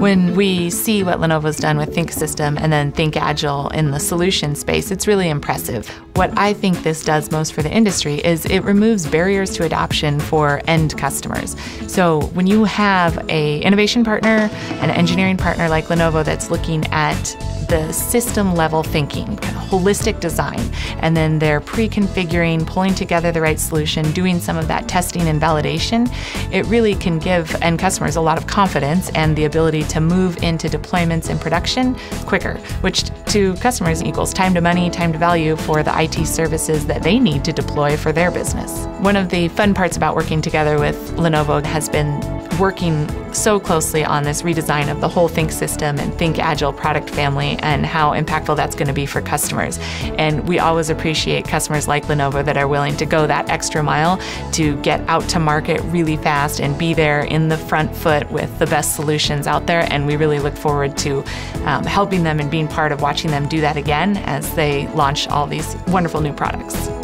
When we see what Lenovo's done with ThinkSystem and then ThinkAgile in the solution space, it's really impressive. What I think this does most for the industry is it removes barriers to adoption for end customers. So when you have a innovation partner, an engineering partner like Lenovo that's looking at the system level thinking, holistic design, and then they're pre configuring, pulling together the right solution, doing some of that testing and validation, it really can give end customers a lot of confidence and the ability to move into deployments and production quicker, which to customers equals time to money, time to value for the IT services that they need to deploy for their business. One of the fun parts about working together with Lenovo has been working so closely on this redesign of the whole ThinkSystem and ThinkAgile product family and how impactful that's going to be for customers. And we always appreciate customers like Lenovo that are willing to go that extra mile to get out to market really fast and be there in the front foot with the best solutions out there. And we really look forward to um, helping them and being part of watching them do that again as they launch all these wonderful new products.